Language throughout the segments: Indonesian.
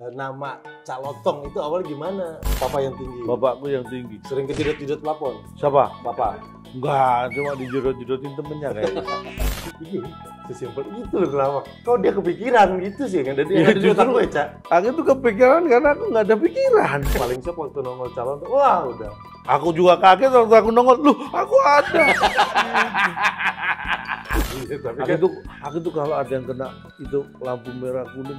eh, nama Calotong itu awal gimana? Papa yang tinggi. Bapakku yang tinggi. Sering kejedot-jedot pelapon. Siapa? Papa. Enggak, cuma dijedot-jedotin temennya kayaknya. Iya, sesimpel itu loh kenapa? Kok dia kepikiran gitu sih kan? Dan dia Iya, dijedot justru- gue, Cak. Aku tuh kepikiran karena aku nggak ada pikiran. Paling shock waktu nongol calon tuh, wah udah. Aku juga kaget waktu aku nongol, loh aku ada. Iya, tapi aku kan tuh, aku tuh kalau ada yang kena itu lampu merah kuning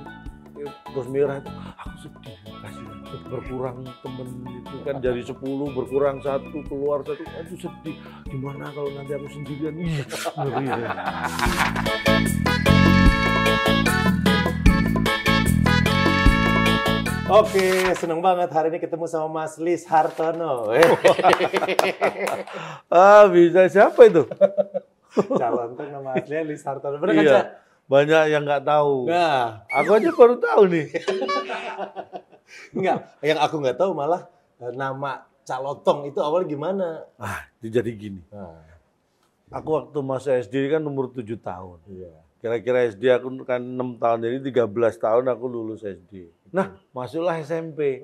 terus merah itu aku sedih kasihan berkurang temen itu kan dari 10 berkurang satu keluar satu aduh sedih gimana kalau nanti aku sendirian ngeri ya. Oke, seneng banget hari ini ketemu sama Mas Lis Hartono. ah bisa siapa itu calon tuh nama aslinya Lis Hartono. Bener kan, iya Cak? Banyak yang nggak tahu Nah, aku aja baru tahu nih enggak. Yang aku nggak tahu malah eh, nama Calotong itu awal gimana? ah jadi gini Nah, aku waktu masa SD kan umur 7 tahun iya. Kira-kira SD aku kan 6 tahun, jadi 13 tahun aku lulus SD. Nah, masuklah SMP.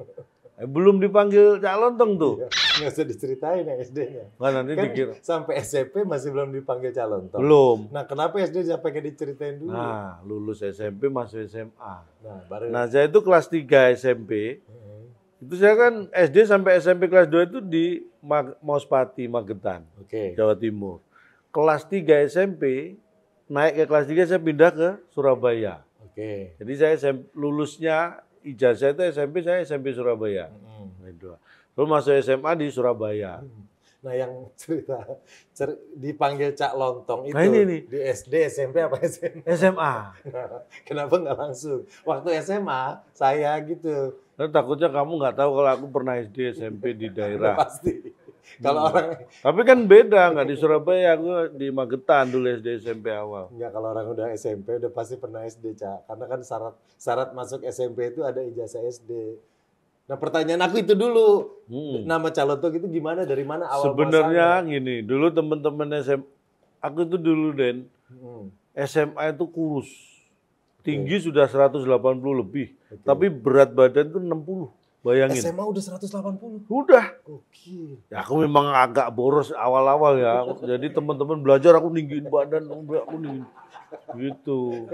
Eh, belum dipanggil calon tong tuh. Iya. Nggak usah diceritain ya SD-nya. Nggak nanti Kan dikira. sampai SMP masih belum dipanggil calon toh. Belum. Nah, kenapa SD sampai kayak diceritain dulu? Nah, lulus SMP masuk SMA. Nah, baru. Nah, saya itu kelas 3 SMP. Hmm, Itu saya kan SD sampai SMP kelas 2 itu di Mag- Mospati, Magetan, Oke. Jawa Timur. Kelas 3 SMP, naik ke kelas 3 saya pindah ke Surabaya. Oke. Jadi saya lulusnya ijazah itu SMP saya SMP Surabaya. Hmm. Itu. Lalu masuk SMA di Surabaya. Nah, yang cerita cer- dipanggil Cak Lontong itu Nah, ini nih. di SD, SMP apa SMA? SMA. Kenapa nggak langsung? Waktu SMA saya gitu. Dan takutnya kamu nggak tahu kalau aku pernah SD SMP di daerah. pasti. Kalau orang Tapi kan beda, nggak di Surabaya, aku di Magetan dulu SD SMP awal. Enggak kalau orang udah SMP udah pasti pernah SD, Cak. Karena kan syarat syarat masuk SMP itu ada ijazah SD. Nah, pertanyaan aku itu dulu. Hmm. Nama calon tuh itu gimana? Dari mana awal Sebenarnya gini, dulu teman-teman SMA, aku itu dulu Den? Hmm. SMA itu kurus. Tinggi sudah 180 lebih, Oke. tapi berat badan itu 60. Bayangin. SMA udah 180. Udah. Gokil. Ya aku memang agak boros awal-awal ya. Jadi teman-teman belajar aku ninggiin badan, aku ninggiin. Gitu.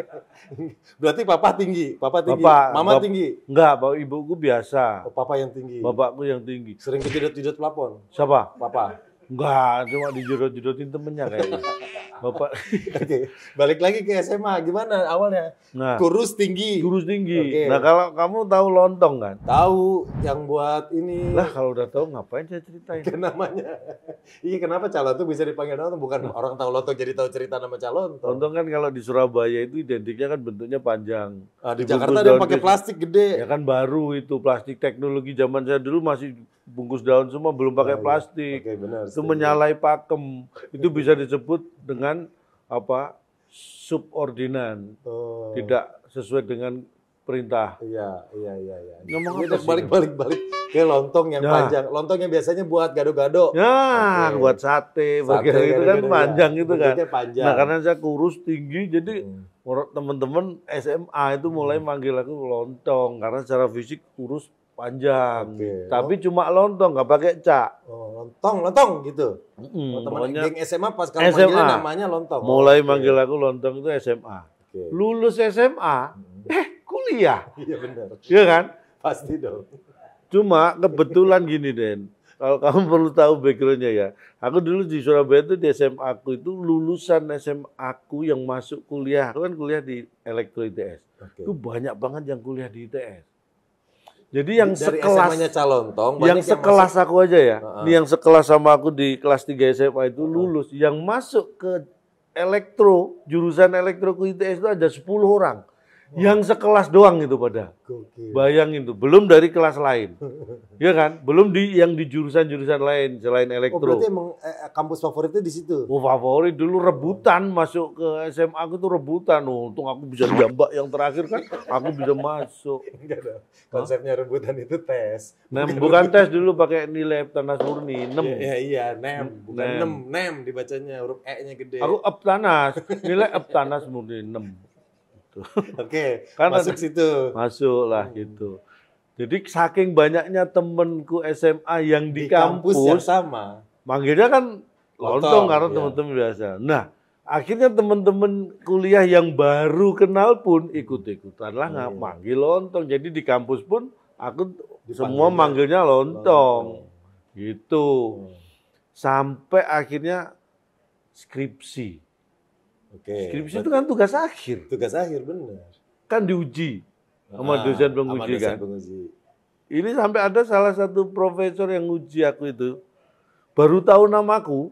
Berarti papa tinggi, papa tinggi, Bapak, mama bap- tinggi. Enggak, bapak ibuku biasa. Oh, papa yang tinggi. Bapakku yang tinggi. Sering kejedot-jedot plafon. Siapa? Papa. Enggak, cuma dijedot-jedotin temennya kayaknya. Bapak. Oke, balik lagi ke SMA. Gimana awalnya? Nah, Kurus tinggi. kurus tinggi. Oke. Nah, kalau kamu tahu lontong kan? Tahu yang buat ini. Lah, kalau udah tahu ngapain saya ceritain? Kan namanya. Iya kenapa calon tuh bisa dipanggil calon? Bukan orang tahu lontong jadi tahu cerita nama calon. Lontong kan kalau di Surabaya itu identiknya kan bentuknya panjang. Ah, di Jakarta ada pakai plastik gede. Ya kan baru itu plastik teknologi zaman saya dulu masih bungkus daun semua belum pakai iya. plastik. Oke benar. itu menyalai pakem itu bisa disebut dengan apa subordinan Oh, tidak sesuai dengan perintah Iya iya iya. iya. Ngomong apa balik balik balik ke lontong yang Ya. panjang. Lontong yang biasanya buat gado-gado. ya Oke. buat sate, Sate, bagian itu kan gado-gado, panjang ya. itu kan panjang. nah karena saya kurus tinggi jadi Hmm. teman-teman SMA itu mulai manggil aku lontong karena secara fisik kurus panjang Oke. tapi cuma lontong nggak pakai cak Oh, lontong, lontong gitu. Mm, Oh, teman pokoknya geng SMA pas kalau SMA. manggilnya namanya lontong. mulai Oke. manggil aku lontong itu SMA Oke. lulus SMA Hmm. eh kuliah Iya benar. Iya kan? Pasti dong. Cuma kebetulan gini Den, kalau kamu perlu tahu backgroundnya ya. Aku dulu di Surabaya itu di SMA aku itu lulusan SMA aku yang masuk kuliah. Aku kan kuliah di Elektro ITS. Oke. Itu banyak banget yang kuliah di ITS. Jadi yang Dari sekelas Calontong, yang banyak sekelas aku aja ya. Heeh. Ini yang sekelas sama aku di kelas 3 SMA itu lulus. Yang masuk ke elektro, jurusan elektro ke ITS itu ada 10 orang. Yang sekelas doang itu pada. Gokil. Bayangin tuh, belum dari kelas lain. Iya kan? Belum di yang di jurusan-jurusan lain selain Oh elektro. berarti emang eh, kampus favoritnya di situ? Oh, favorit dulu rebutan masuk ke SMA aku tuh rebutan. Oh, untung aku bisa jambak yang terakhir kan, aku bisa masuk. Enggak. Konsepnya rebutan itu tes. Nah, bukan tes dulu pakai nilai tanah murni 6. Iya, iya, nem. Bukan Nem. nem. Nem dibacanya, huruf E-nya gede. Aku up tanas, nilai up tanas murni 6. Gitu. Oke, Kan masuk situ. Masuk lah Hmm. gitu. Jadi saking banyaknya temenku SMA yang di, yang kampus, sama. manggilnya kan Lontong, karena iya. teman-teman biasa. Nah, akhirnya teman-teman kuliah yang baru kenal pun ikut-ikutan lah Iya. manggil lontong. Jadi di kampus pun aku Dipanggilnya semua manggilnya lontong. Lontong. Gitu. Hmm. Sampai akhirnya skripsi. Oke. Skripsi itu kan tugas akhir. tugas akhir benar. Kan diuji sama Ah, dosen sama penguji dosen kan. penguji. Ini sampai ada salah satu profesor yang uji aku itu. Baru tahu namaku.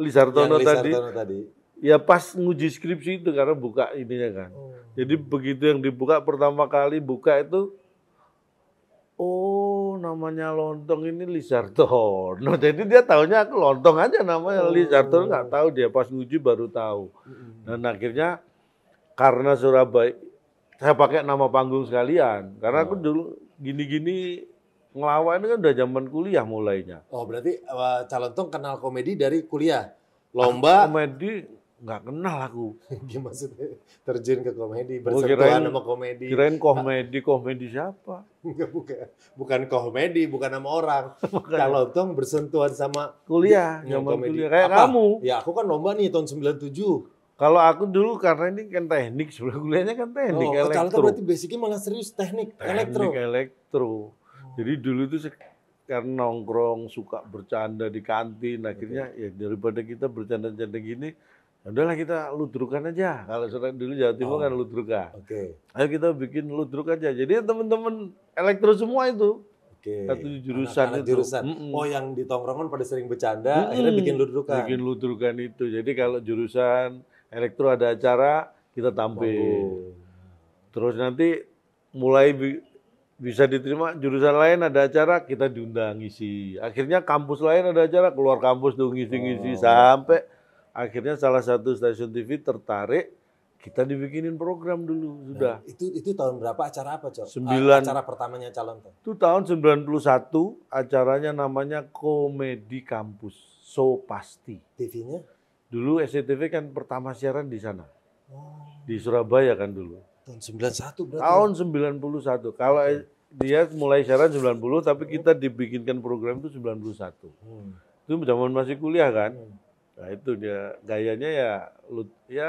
Lisartono Yang tadi. Lisartono tadi. Ya pas nguji skripsi itu karena buka ininya kan. Oh. Jadi begitu yang dibuka pertama kali buka itu Oh, namanya lontong ini Lisartono. Jadi dia tahunya aku lontong aja namanya Oh. Lisartono nggak tahu dia pas nguji baru tahu. Dan akhirnya karena Surabaya saya pakai nama panggung sekalian karena aku Oh. dulu gini-gini ngelawak ini kan udah zaman kuliah mulainya. Oh berarti uh, Calontong kenal komedi dari kuliah. Lomba Komedi nggak kenal aku. gimana maksudnya terjun ke komedi Oh, bersentuhan sama komedi. Kirain komedi komedi siapa? Enggak bukan. Bukan komedi, bukan nama orang. Calontong bersentuhan sama Kuliah, yang komedi. kuliah kayak Apa? kamu. Ya aku kan lomba nih tahun 97. Kalau aku dulu karena ini kan teknik, sebelum kuliahnya kan teknik oh, Calontong elektro. berarti basicnya malah serius teknik, elektro. Teknik elektro. Jadi dulu sek- karena nongkrong suka bercanda di kantin, akhirnya ya daripada kita bercanda-canda gini, udahlah kita ludrukan aja. Kalau sekarang dulu Jawa Timur Oh. kan ludrukan. Oke, Ayo kita bikin ludruk aja. Jadi teman-teman elektro semua itu oke. satu jurusan Anak-anak itu. jurusan. Mm-mm. Oh yang di tongkrongan pada sering bercanda, Mm-mm. akhirnya bikin ludrukan. Bikin ludrukan itu. Jadi kalau jurusan elektro ada acara, kita tampil. Terus nanti mulai bi- bisa diterima jurusan lain ada acara kita diundang ngisi. Akhirnya kampus lain ada acara keluar kampus tuh ngisi-ngisi Oh. sampai akhirnya salah satu stasiun TV tertarik kita dibikinin program dulu sudah. Nah, itu itu tahun berapa acara apa, Cok? Sembilan. Ah, Acara pertamanya Calontong. Itu tahun 91 acaranya namanya Komedi Kampus. So pasti. TV-nya? Dulu SCTV kan pertama siaran di sana. Oh, Di Surabaya kan dulu. tahun 91 berarti. Tahun 91. Kalau dia mulai siaran 90 tapi kita dibikinkan program itu 91. Hmm. Itu zaman masih kuliah kan. Hmm. Nah itu dia gayanya ya ya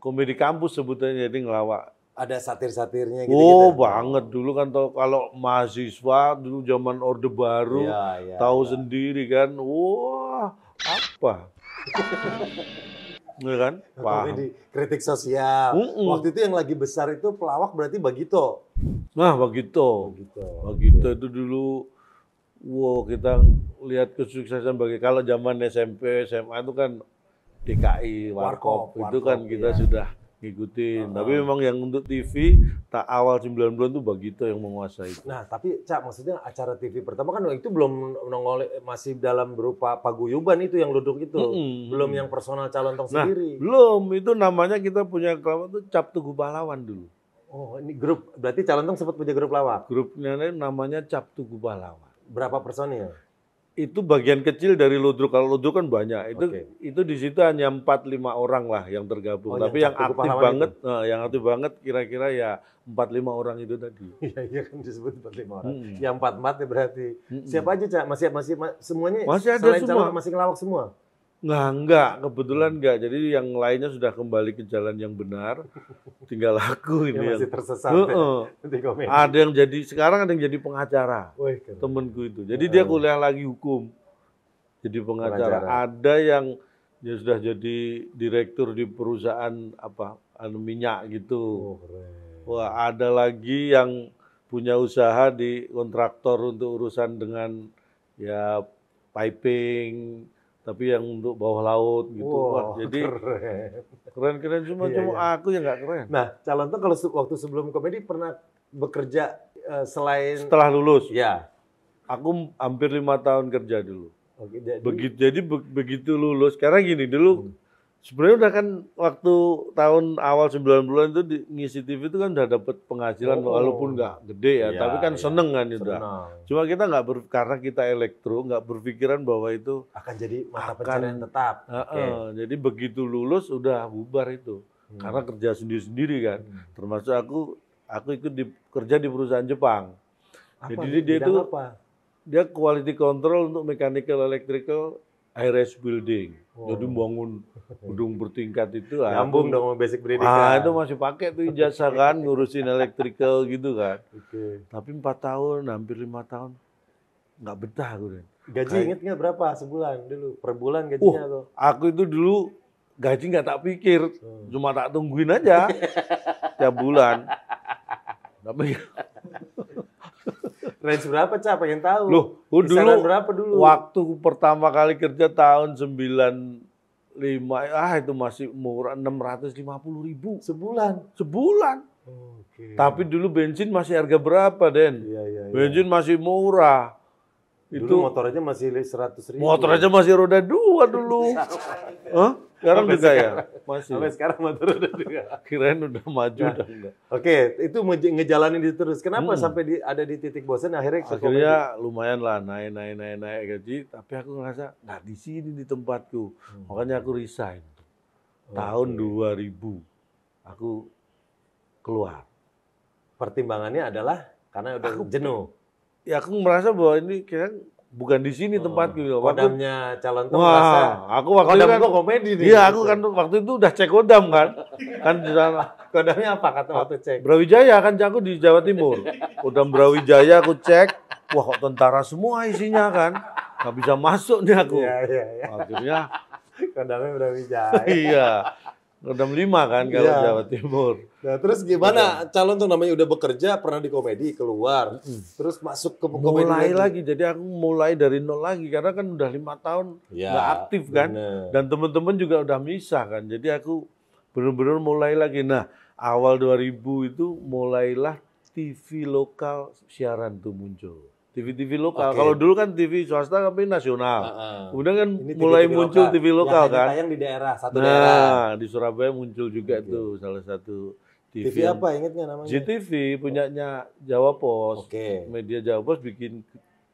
komedi kampus sebutannya jadi ngelawak. Ada satir-satirnya gitu Oh banget dulu kan tau kalau mahasiswa dulu zaman Orde Baru Iya, iya. tahu iya. sendiri kan. Wah, apa? ya kan? Paham. Komedi, kritik sosial. Mm-mm. Waktu itu yang lagi besar itu pelawak berarti Bagito. Nah, begitu. Bagito. Begitu itu dulu wow kita lihat kesuksesan bagi kalau zaman SMP SMA itu kan DKI Warkop, Warkop, itu kan kita iya. sudah ngikutin. Uh-uh. Tapi memang yang untuk TV tak awal 90-an itu begitu yang menguasai itu. Nah, tapi Cak, maksudnya acara TV pertama kan itu belum nongol masih dalam berupa paguyuban itu yang duduk itu. Mm-mm. Belum yang personal Calontong Nah, sendiri. belum itu namanya kita punya kelompok itu Cap Tugu Pahlawan dulu. Oh, ini grup. Berarti Calontong sempat punya grup lawak. Grupnya namanya Cap Tugu Pahlawan. Berapa personil? Itu bagian kecil dari ludruk. Kalau ludruk kan banyak. Itu Oke. itu di situ hanya 4 5 orang lah yang tergabung. Oh, Tapi yang yang, aktif banget, eh, yang aktif banget kira-kira ya 4 5 orang itu tadi. Iya, iya kan disebut 45 orang. Mm. Yang empat empat ya berarti. Mm-mm. Siapa aja, Cak? Masih masih ma- semuanya Masih ada selain semua. Calontong masih ngelawak semua. Nah, enggak, kebetulan enggak. Jadi yang lainnya sudah kembali ke jalan yang benar. Tinggal aku Yang ini yang masih tersesat Heeh. ya, di komedi. Ada yang jadi sekarang ada yang jadi pengacara. Wih, temenku itu. Jadi dia Heeh. kuliah lagi hukum. Jadi pengacara. Pengacara. Ada yang dia sudah jadi direktur di perusahaan apa anu minyak gitu. Oh, keren. Wah, ada lagi yang punya usaha di kontraktor untuk urusan dengan ya piping tapi yang untuk bawah laut gitu. Wah, Wah, jadi keren. keren-keren semua Iya, cuma iya. aku yang nggak keren. Nah, Calontong kalau se- waktu sebelum komedi pernah bekerja eh, selain Setelah lulus, ya. aku hampir lima tahun kerja dulu. Oke, jadi, begitu jadi be- begitu lulus karena gini dulu Hmm. Sebenarnya udah kan waktu tahun awal 90-an itu di ngisi TV itu kan udah dapat penghasilan Oh. walaupun nggak gede ya, Iya, tapi kan iya. seneng kan itu cuma kita nggak ber, karena kita elektro nggak berpikiran bahwa itu akan jadi mata Akan- pencarian tetap. Oke. ah, jadi begitu lulus udah bubar itu Hmm. karena kerja sendiri-sendiri kan. Hmm. Termasuk aku aku ikut di, kerja di perusahaan Jepang. Apa Jadi dia tuh- apa? Dia quality control untuk mechanical electrical high-rise building. Oh. Jadi bangun gedung bertingkat itu lah. Nyambung dong sama basic pendidikan. Ah, itu masih pakai tuh ijazah kan ngurusin electrical gitu kan. Oke. Tapi empat tahun, hampir lima tahun nggak betah Ren. Gaji Kayak- inget nggak berapa sebulan dulu? Per bulan gajinya tuh. Aku itu dulu gaji nggak tak pikir, Hmm. cuma tak tungguin aja tiap bulan. Tapi Range berapa, Cak? Pengen tahu. loh, oh, Kisaran dulu berapa dulu? waktu pertama kali kerja tahun 95, ah itu masih murah 650 ribu Sebulan. sebulan. Oke. Tapi dulu bensin masih harga berapa, Den? Iya, iya, iya. Bensin masih murah. Dulu Itu motor aja masih 100 ribu. motor aja masih roda dua dulu. Hah? Sekarang Sampai juga ya? Masih. Sampai sekarang motor udah dua. Kirain udah maju Nah, udah enggak. Oke, itu nge- ngejalanin itu terus. Kenapa Hmm. sampai di, ada di titik bosan akhirnya ke Akhirnya lumayan lah naik naik naik naik gaji, tapi aku ngerasa nggak di sini di tempatku. komedi? Makanya aku resign. Oke. Tahun 2000 aku keluar. Pertimbangannya adalah karena udah Aku- jenuh. Ya aku merasa bahwa ini kira bukan di sini tempatku. Oh, Waktu- Kodamnya calon tuh Wah, aku waktu itu kodam kan, gua komedi nih. iya aku kan waktu itu udah cek kodam kan, kan di sana. kodamnya apa kata waktu cek? Brawijaya kan aku di Jawa Timur. Kodam Brawijaya aku cek, wah kok tentara semua isinya kan, nggak bisa masuk nih aku. Iya, iya, iya. Akhirnya Kodamnya udah Wijaya. iya, kodam lima kan kalau Iya. Jawa Timur. Nah, terus gimana calon tuh namanya udah bekerja, pernah di komedi, keluar, terus masuk ke komedi Mulai lagi, jadi aku mulai dari nol lagi karena kan udah lima tahun Ya, nggak aktif kan, bener. dan teman-teman juga udah misah kan. Jadi aku benar-benar mulai lagi. Nah awal 2000 itu mulailah TV lokal siaran tuh muncul. TV-TV lokal. Oke. Kalau dulu kan TV swasta tapi nasional. Heeh. Kemudian kan Ini mulai TV muncul TV lokal yang kan. tayang di daerah, satu daerah. Nah, di Surabaya muncul juga Oke. tuh salah satu TV, TV yang- apa inget nggak namanya? GTV punyanya Jawa Pos. Oke. Media Jawa Pos bikin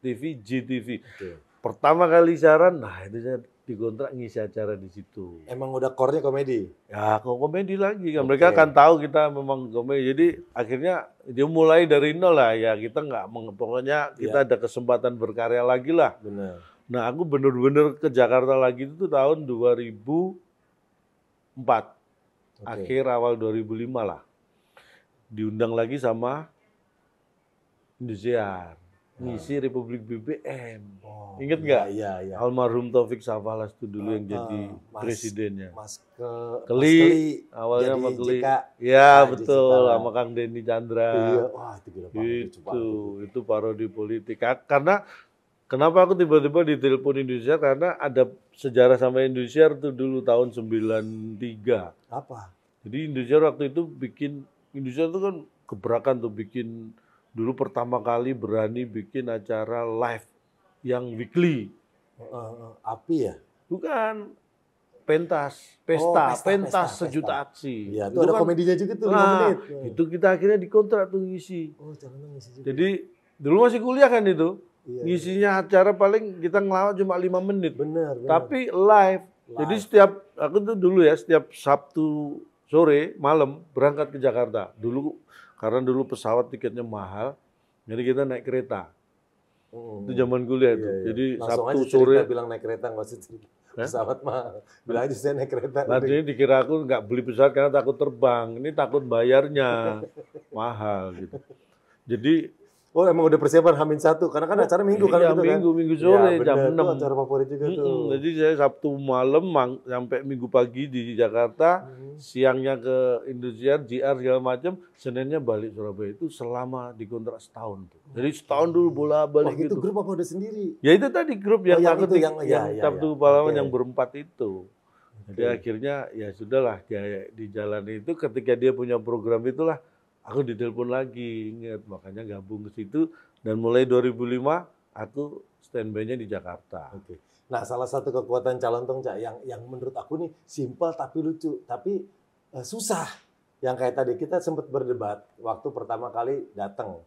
TV GTV. Oke. Pertama kali siaran, nah itu dikontrak ngisi acara di situ. Emang udah core-nya komedi. Ya, kok komedi lagi kan. Oke. Mereka akan tahu kita memang komedi. Jadi akhirnya dia mulai dari nol lah ya. Kita nggak pokoknya kita Ya. ada kesempatan berkarya lagi lah. Bener. Nah, aku bener-bener ke Jakarta lagi itu tahun 2004. Oke. Akhir awal 2005 lah. Diundang lagi sama Indosiar. Ngisi Republik BBM. Oh, Ingat iya, nggak? Iya, iya. Almarhum Taufik Safalas itu dulu yang Ah, jadi Mas- presidennya. Mas ke Keli, Mas Awalnya jadi sama Keli. JK. Ya Ah, betul, sama Kang Denny Chandra. Iya, wah itu gila banget. itu, banget. itu parodi politik. Ka- Karena kenapa aku tiba-tiba ditelepon Indonesia karena ada sejarah sama Indonesia tuh dulu tahun 93. Apa? Jadi Indonesia waktu itu bikin Indonesia itu kan gebrakan tuh bikin dulu pertama kali berani bikin acara live yang weekly. Eh, api ya? Bukan pentas, Oh, pesta, pesta, pentas pesta, sejuta pesta. aksi. Iya, itu Itu ada kan- komedinya juga tuh 5 Nah, menit. itu kita akhirnya dikontrak tuh ngisi. Oh, ngisi juga. Jadi dulu masih kuliah kan itu. Iya, Ngisinya acara paling kita ngelawak cuma lima menit. benar, benar. Tapi live. Jadi Live. setiap aku tuh dulu ya setiap Sabtu sore malam berangkat ke Jakarta. Dulu karena dulu pesawat tiketnya mahal, jadi kita naik kereta. Mm. Itu zaman kuliah itu. Iya, iya. Jadi Langsung Sabtu aja cerita, sore. bilang naik kereta nggak usah cerita. Hah? Pesawat mah bilang aja saya naik kereta. Nah, jadi dikira aku nggak beli pesawat karena takut terbang. Ini takut bayarnya mahal gitu. Jadi Oh emang udah persiapan Hamin satu karena kan acara minggu kan iya, gitu kan. minggu minggu sore Iya, jam bener. 6. Itu acara favorit juga tuh. Mm-mm, Jadi saya Sabtu malam mang- sampai Minggu pagi di Jakarta, Hmm. siangnya ke Indosiar, JR segala macam, Seninnya balik Surabaya itu selama dikontrak setahun tuh. Jadi setahun dulu bola Wah, balik itu gitu. grup apa udah sendiri? Ya itu tadi grup yang Oh, yang aku itu, tik- yang- ya, ya, Sabtu ya. pahlawan Oke. yang berempat itu. Jadi Oke. akhirnya ya sudahlah dia di jalan itu ketika dia punya program itulah aku ditelepon lagi ingat makanya gabung ke situ dan mulai 2005 aku standby-nya di Jakarta. Oke. Nah, salah satu kekuatan calon tong Cak, yang yang menurut aku nih simpel tapi lucu, tapi eh, susah. Yang kayak tadi kita sempat berdebat waktu pertama kali datang.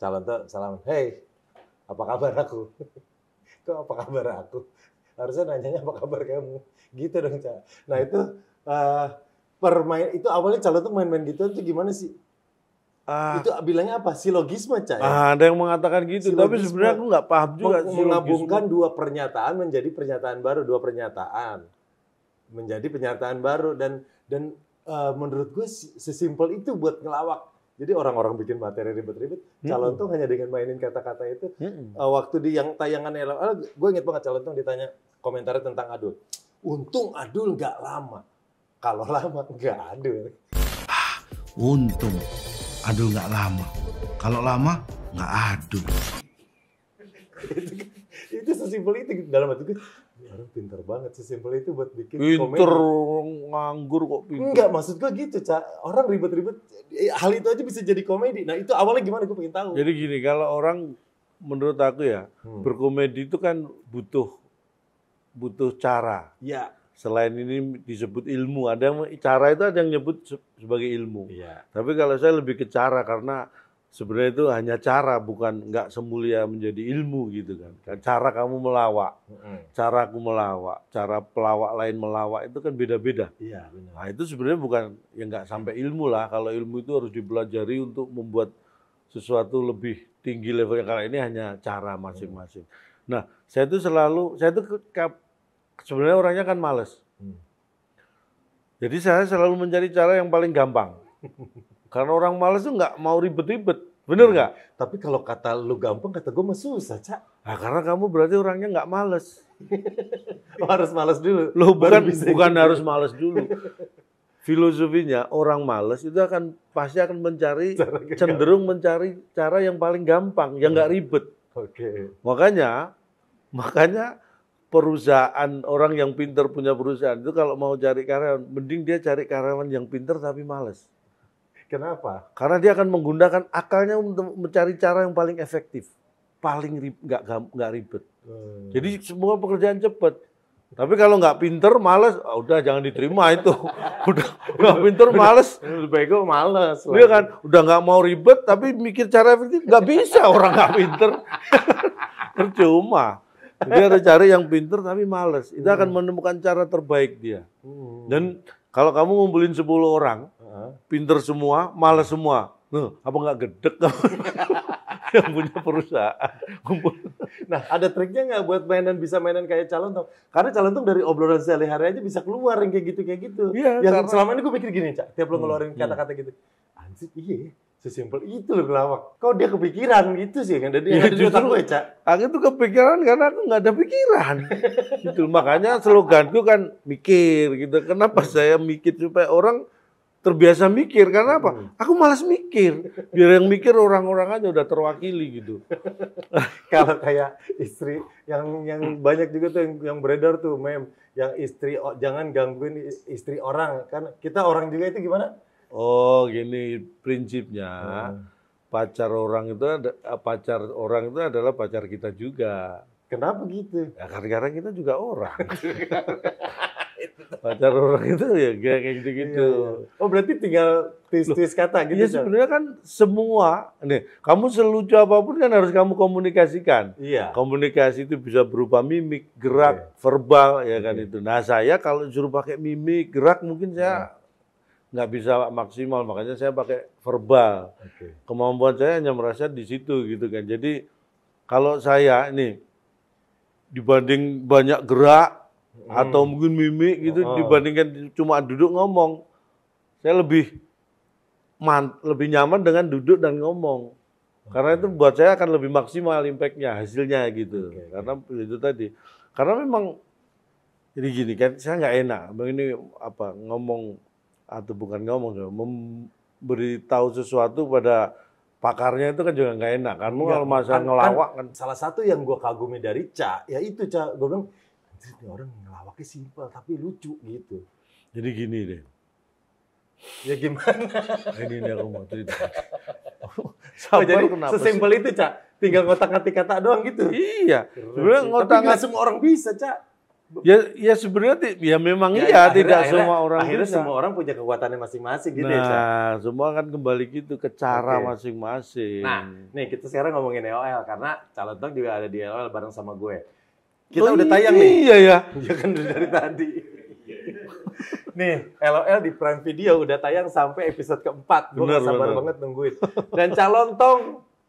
Calon tong salam, "Hey, apa kabar aku?" Kok apa kabar aku? Harusnya nanyanya apa kabar kamu? Gitu dong, Cak. Nah, itu eh, permain itu awalnya calon tuh main-main gitu itu gimana sih? Ah, Itu bilangnya apa? Silogisme, Cak. ya? ah, ada yang mengatakan gitu, tapi Silogisme. sebenarnya aku nggak paham juga. Meng- menggabungkan dua pernyataan menjadi pernyataan baru, dua pernyataan menjadi pernyataan baru dan dan eh, menurut gue si- sesimpel itu buat ngelawak. Jadi orang-orang bikin materi ribet-ribet, calon tuh hanya dengan mainin kata-kata itu. Mm-mm. Eh, waktu di yang tayangan LOL, gue inget banget calon tuh ditanya komentarnya tentang Adul. Untung Adul nggak lama. Kalau lama nggak Adul. Untung adul nggak lama. Kalau lama nggak adul. itu sesimpel itu dalam hati gue. "Ini Orang pintar banget sesimpel itu buat bikin Pinter komedi. nganggur kok pinter. Enggak, maksud gue gitu, Cak. Orang ribet-ribet, eh, hal itu aja bisa jadi komedi. Nah, itu awalnya gimana gue pengen tahu. Jadi gini, kalau orang menurut aku ya, Hmm. berkomedi itu kan butuh butuh cara. Iya. Selain ini disebut ilmu, ada yang cara itu ada yang nyebut se- sebagai ilmu. Iya. Tapi kalau saya lebih ke cara karena sebenarnya itu hanya cara, bukan nggak semulia menjadi ilmu gitu kan. Cara kamu melawak, cara aku melawak, cara pelawak lain melawak itu kan beda-beda. Iya, benar. Nah itu sebenarnya bukan ya nggak sampai ilmu lah. Kalau ilmu itu harus dipelajari untuk membuat sesuatu lebih tinggi levelnya. Karena ini hanya cara masing-masing. Nah saya itu selalu, saya itu sebenarnya orangnya kan males. Hmm. Jadi saya selalu mencari cara yang paling gampang. Karena orang males tuh nggak mau ribet-ribet. Bener nggak? Tapi kalau kata lu gampang, kata gue mah susah, Cak. Nah, karena kamu berarti orangnya nggak males. Oh, harus malas dulu. Baru bukan bukan gitu. harus males dulu. Filosofinya orang males itu akan pasti akan mencari cenderung mencari cara yang paling gampang, yang nggak ribet. Oke. Makanya makanya perusahaan orang yang pinter punya perusahaan itu kalau mau cari karyawan, mending dia cari karyawan yang pinter tapi males. Kenapa? Karena dia akan menggunakan akalnya untuk mencari cara yang paling efektif, paling nggak nggak ribet. Hmm. Jadi semua pekerjaan cepat. Tapi kalau nggak pinter, males, ah, udah jangan diterima itu. udah nggak pinter, males. Lebih baik gue males. Dia kan udah nggak mau ribet, tapi mikir cara efektif nggak bisa orang nggak pinter. Percuma. Jadi ada cari yang pinter tapi males. Itu akan menemukan cara terbaik dia. Hmm. Dan kalau kamu ngumpulin 10 orang, pinter semua, males semua. Nah, apa nggak gedek kamu yang punya perusahaan? Nah, ada triknya nggak buat mainan bisa mainan kayak calon tuh? Karena calon tuh dari obrolan sehari-hari aja bisa keluar yang kayak gitu kayak gitu. Iya, yang karena- selama ini gue mikir gini, Cak. Tiap lo Hmm, ngeluarin hmm. kata-kata gitu. Anjir, iya. Sesimpel itu loh kelawak. Kok dia kepikiran gitu sih? Kan dari Ya, ada di otak justru- gue, Cak. Aku tuh kepikiran karena aku nggak ada pikiran. gitu. Makanya sloganku kan mikir gitu. Kenapa saya mikir supaya orang terbiasa mikir? Karena apa? Hmm. Aku malas mikir. Biar yang mikir orang-orang aja udah terwakili gitu. Kalau kayak istri yang yang banyak juga tuh yang, yang beredar tuh meme yang istri jangan gangguin istri orang kan kita orang juga itu gimana? Oh, gini prinsipnya. Hmm. Pacar orang itu ada pacar orang itu adalah pacar kita juga. Kenapa gitu? Ya, karena kita juga orang. pacar orang itu ya kayak gitu-gitu. Iya, iya. Oh berarti tinggal twist-twist kata gitu Iya Cak? sebenarnya kan semua, nih kamu selucu apa pun kan harus kamu komunikasikan. Iya. Komunikasi itu bisa berupa mimik, gerak, verbal ya kan itu. Nah saya kalau suruh pakai mimik, gerak mungkin saya nggak bisa maksimal, makanya saya pakai verbal. Oke. Kemampuan saya hanya merasa di situ gitu kan. Jadi kalau saya ini dibanding banyak gerak atau mungkin mimik gitu Oh. dibandingkan cuma duduk ngomong, saya lebih man, lebih nyaman dengan duduk dan ngomong. Karena itu buat saya akan lebih maksimal impact-nya, hasilnya gitu. Oke. Karena itu tadi. Karena memang jadi gini kan, saya nggak enak. Ini apa ngomong atau bukan ngomong, ya, memberitahu sesuatu pada pakarnya itu kan juga nggak enak. Kan kalau masalah kan- ngelawak kan, Salah satu yang gue kagumi dari Ca, ya itu Ca, gue bilang, "Anjir, ini orang ngelawaknya simpel tapi lucu gitu. jadi gini deh. Ya gimana? Nah, Ini nih aku mau cerita. Oh, Sabar jadi kenapa sesimpel itu Ca, tinggal ngotak-ngatik kata doang gitu. Iya. Sebenarnya sih. Tapi ngotak nggak semua orang bisa Ca. Ya, ya sebenarnya ya memang Ya, iya akhirnya- tidak akhirnya- semua orang Akhirnya bisa. semua orang punya kekuatannya masing-masing gitu ya Ca. nah, semua kan kembali gitu ke cara masing-masing. Nah, nih kita sekarang ngomongin EOL karena calon Talk juga ada di EOL bareng sama gue. Kita Oh, udah tayang nih. Iya ya. Ya kan dari tadi. Nih, LOL di Prime Video udah tayang sampai episode keempat. Gue Bener, gak sabar bener. banget nungguin. Dan calon tong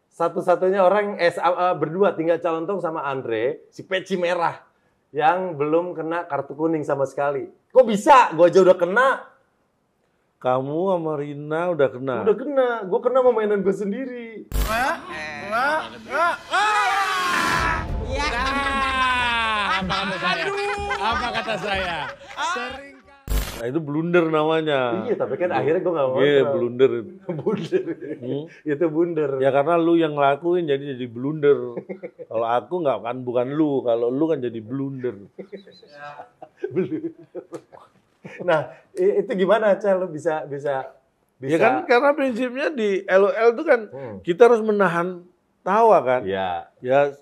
satu-satunya orang eh, eh, berdua tinggal calon tong sama Andre, si peci merah yang belum kena kartu kuning sama sekali. Kok bisa? Gue aja udah kena. Kamu sama Rina udah kena. Udah kena. Gue kena sama mainan gue sendiri. apa kata saya? Apa kata saya? Sering Nah, itu blunder namanya. Iya, tapi kan akhirnya gue gak mau. Iya, blunder. blunder. Hmm? Itu blunder. Ya karena lu yang ngelakuin jadi jadi blunder. Kalau aku nggak kan bukan lu, kalau lu kan jadi blunder. Nah, itu gimana, Cel? Lu bisa bisa bisa Ya kan karena prinsipnya di LOL itu kan Hmm. kita harus menahan tawa kan. Iya. Ya